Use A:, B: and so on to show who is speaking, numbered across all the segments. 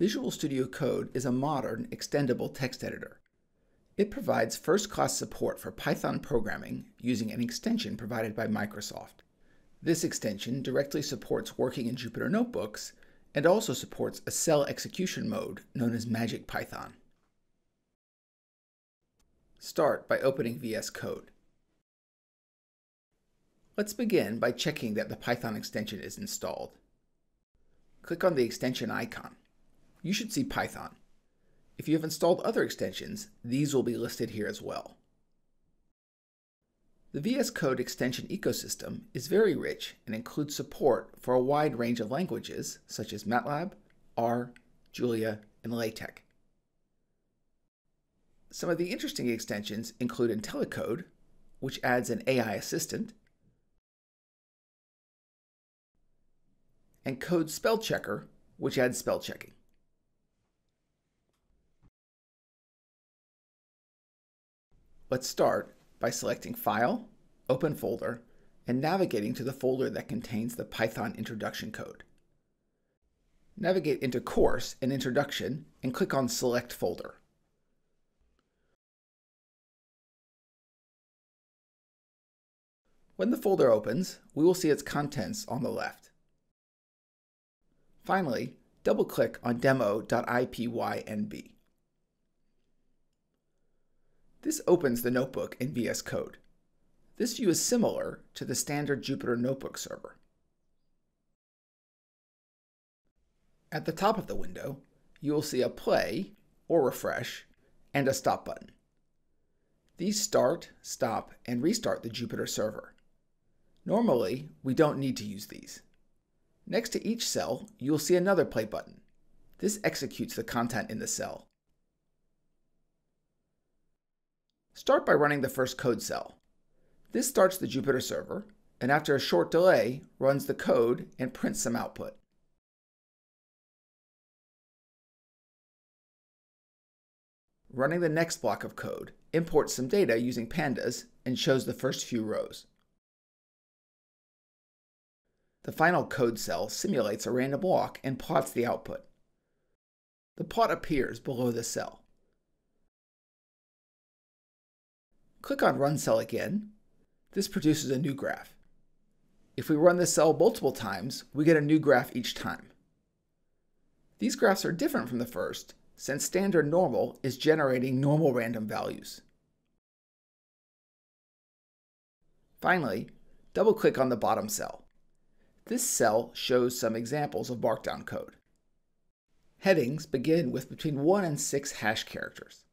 A: Visual Studio Code is a modern, extendable text editor. It provides first-class support for Python programming using an extension provided by Microsoft. This extension directly supports working in Jupyter Notebooks and also supports a cell execution mode known as Magic Python. Start by opening VS Code. Let's begin by checking that the Python extension is installed. Click on the extension icon. You should see Python. If you have installed other extensions, these will be listed here as well. The VS Code extension ecosystem is very rich and includes support for a wide range of languages such as MATLAB, R, Julia, and LaTeX. Some of the interesting extensions include IntelliCode, which adds an AI assistant, and Code Spell Checker, which adds spell checking. Let's start by selecting File, Open Folder, and navigating to the folder that contains the Python introduction code. Navigate into Course and Introduction and click on Select Folder. When the folder opens, we will see its contents on the left. Finally, double-click on demo.ipynb. This opens the notebook in VS Code. This view is similar to the standard Jupyter Notebook server. At the top of the window, you will see a play or refresh and a stop button. These start, stop, and restart the Jupyter server. Normally, we don't need to use these. Next to each cell, you will see another play button. This executes the content in the cell. Start by running the first code cell. This starts the Jupyter server, and after a short delay, runs the code and prints some output. Running the next block of code imports some data using pandas and shows the first few rows. The final code cell simulates a random walk and plots the output. The plot appears below the cell. Click on Run Cell again. This produces a new graph. If we run this cell multiple times, we get a new graph each time. These graphs are different from the first, since standard normal is generating normal random values. Finally, double-click on the bottom cell. This cell shows some examples of Markdown code. Headings begin with between 1 and 6 hash characters.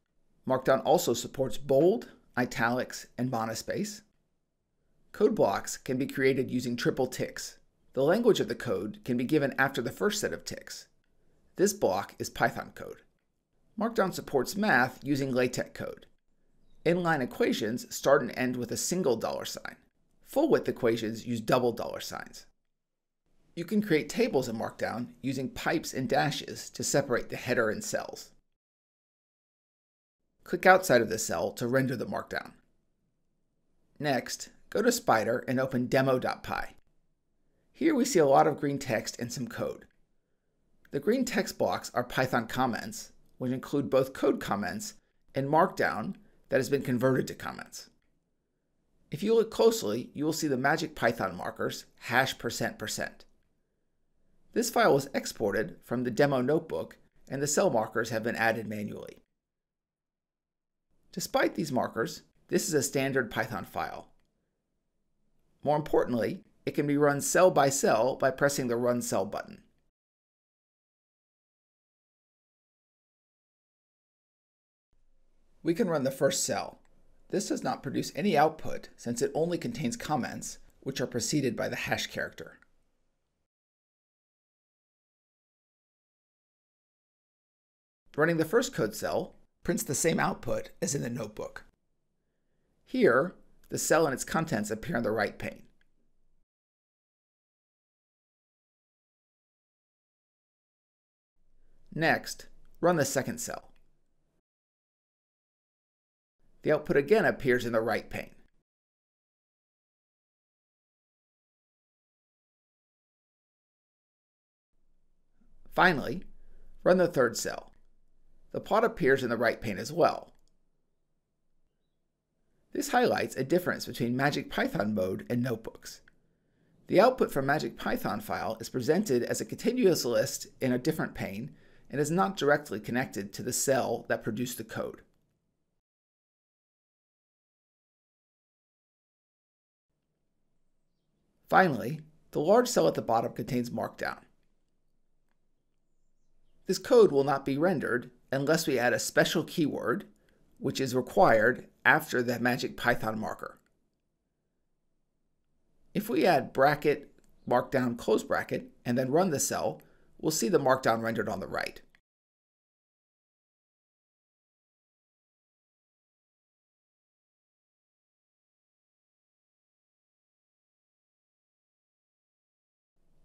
A: Markdown also supports bold, italics, and monospace. Code blocks can be created using triple ticks. The language of the code can be given after the first set of ticks. This block is Python code. Markdown supports math using LaTeX code. Inline equations start and end with a single dollar sign. Full width equations use double dollar signs. You can create tables in Markdown using pipes and dashes to separate the header and cells. Click outside of the cell to render the Markdown. Next, go to Spyder and open demo.py. Here we see a lot of green text and some code. The green text blocks are Python comments, which include both code comments and Markdown that has been converted to comments. If you look closely, you will see the magic Python markers hash percent percent. This file was exported from the demo notebook and the cell markers have been added manually. Despite these markers, this is a standard Python file. More importantly, it can be run cell by cell by pressing the Run Cell button. We can run the first cell. This does not produce any output since it only contains comments, which are preceded by the hash character. Running the first code cell prints the same output as in the notebook. Here, the cell and its contents appear on the right pane. Next, run the second cell. The output again appears in the right pane. Finally, Run the third cell. The plot appears in the right pane as well. This highlights a difference between MagicPython mode and notebooks. The output from MagicPython file is presented as a continuous list in a different pane and is not directly connected to the cell that produced the code. Finally, the large cell at the bottom contains Markdown. This code will not be rendered unless we add a special keyword, which is required after the magic Python marker. If we add bracket, markdown, close bracket, and then run the cell, we'll see the markdown rendered on the right.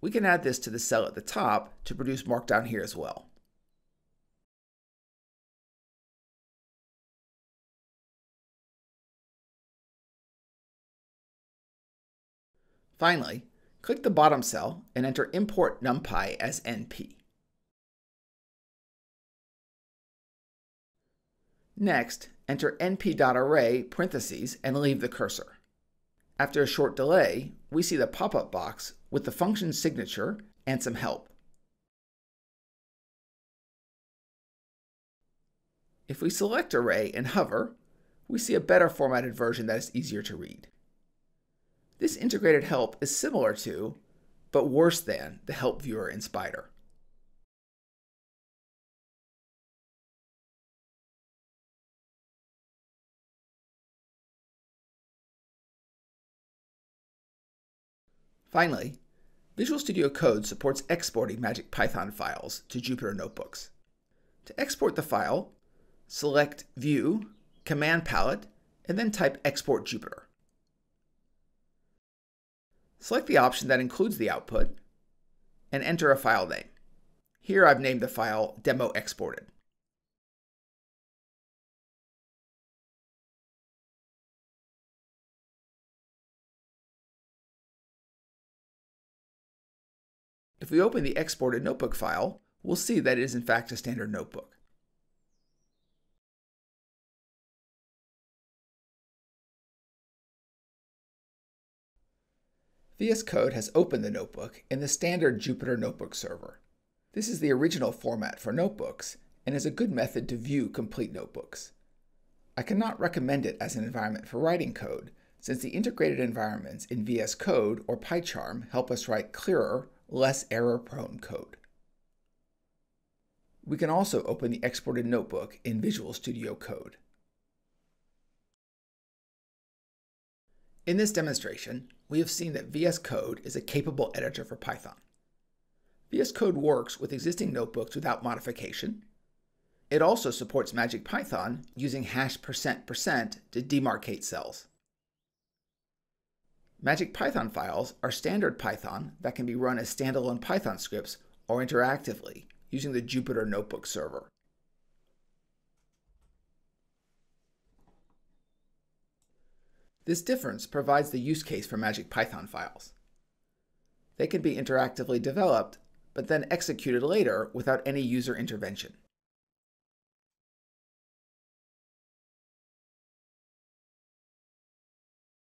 A: We can add this to the cell at the top to produce markdown here as well. Finally, click the bottom cell and enter import numpy as np. Next, enter np.array parentheses and leave the cursor. After a short delay, we see the pop-up box with the function signature and some help. If we select array and hover, we see a better formatted version that is easier to read. This integrated help is similar to, but worse than, the help viewer in Spyder. Finally, Visual Studio Code supports exporting Magic Python files to Jupyter Notebooks. To export the file, select View, Command Palette, and then type Export Jupyter. Select the option that includes the output, and enter a file name. Here I've named the file Demo Exported. If we open the exported notebook file, we'll see that it is in fact a standard notebook. VS Code has opened the notebook in the standard Jupyter Notebook server. This is the original format for notebooks and is a good method to view complete notebooks. I cannot recommend it as an environment for writing code, since the integrated environments in VS Code or PyCharm help us write clearer, less error-prone code. We can also open the exported notebook in Visual Studio Code. In this demonstration, we have seen that VS Code is a capable editor for Python. VS Code works with existing notebooks without modification. It also supports MagicPython using hash percent percent to demarcate cells. MagicPython files are standard Python that can be run as standalone Python scripts or interactively using the Jupyter Notebook server. This difference provides the use case for Magic Python files. They can be interactively developed, but then executed later without any user intervention.